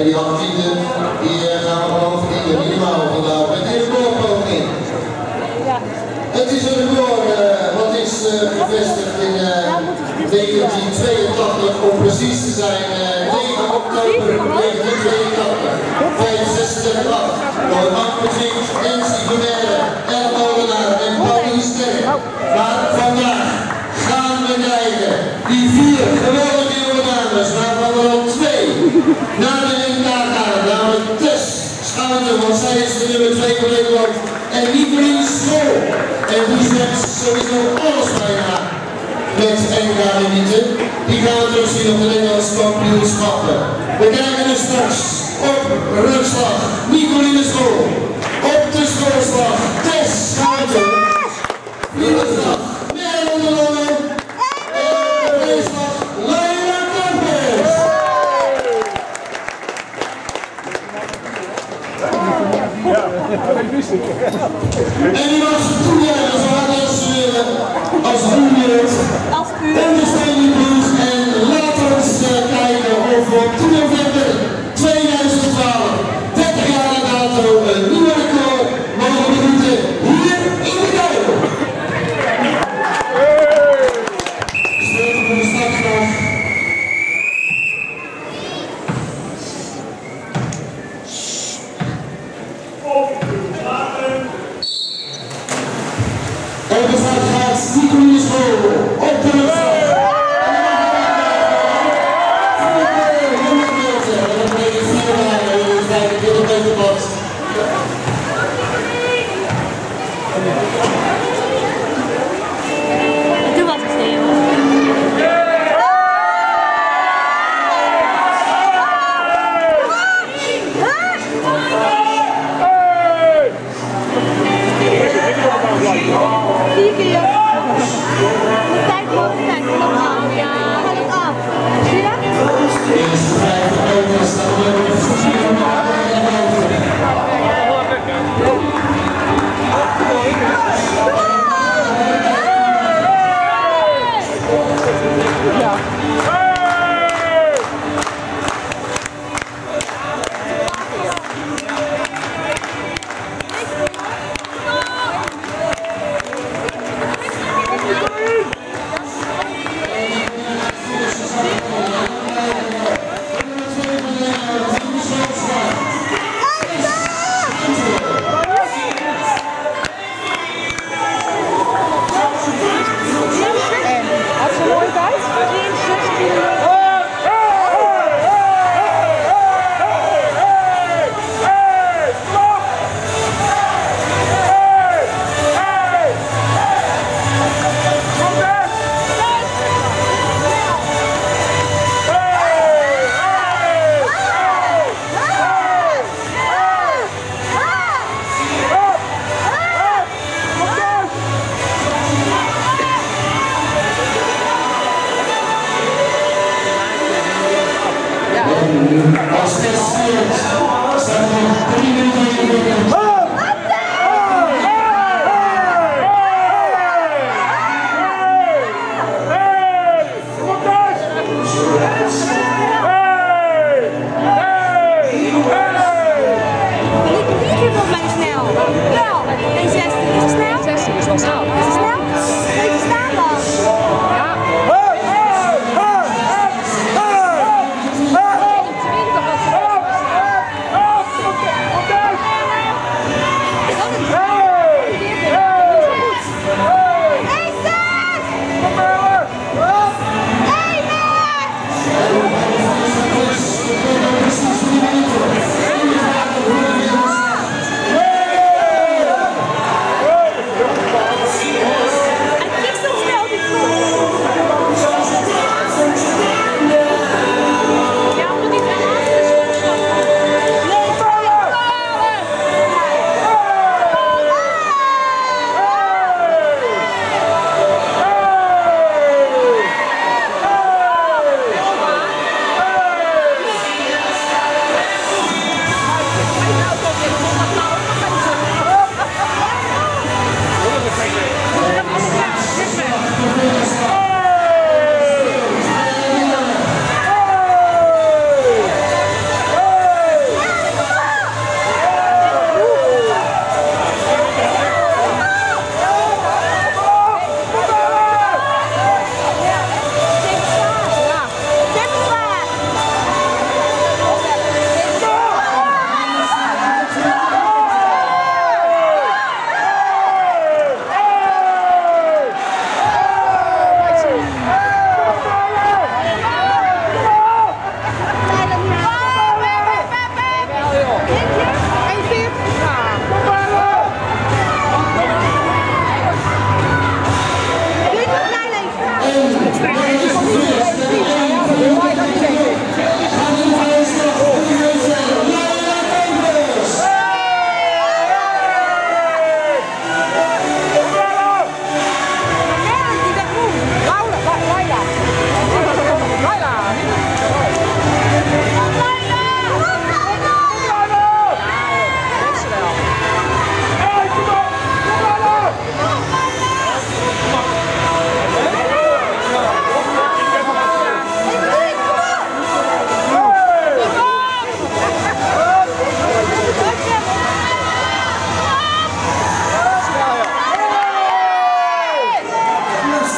En die actieve, die eh, gaan we gewoon verdienen, minimaal vandaag. Met een recordpoging. Het is een record uh, wat is gevestigd in uh, 1982, om precies te zijn, 9 oktober 1982. 65 8. Door Manfred Nancy Vermeer, El Molenaar en Pauline Sterk. Naar de NK gaan. Namelijk Tess Schouten, want zij is de nummer 2 van Nederland. En Nicolien School. En die zegt sowieso alles bijna met NK limieten. Die gaan we terugzien op de Nederlandse kampioenschappen. We kijken dus straks op rugslag Nicoline School. Op de schoolslag Tess Schouten. Vliegenslag しす。aos terceiros, são privilegiados.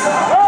Yes!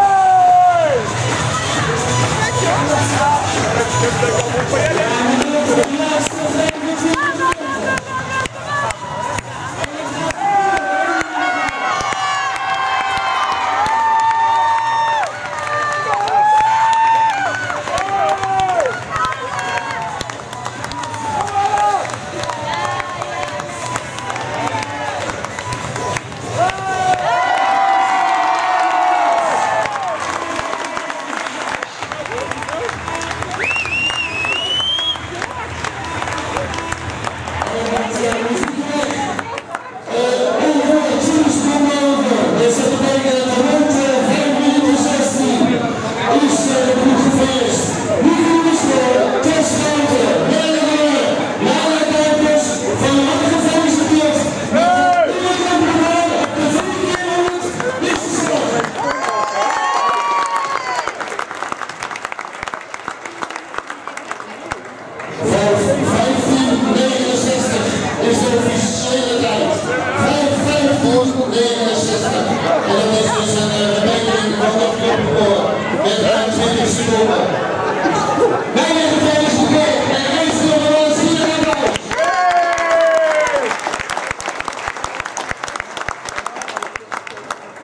Gerçekçi olmak. Ben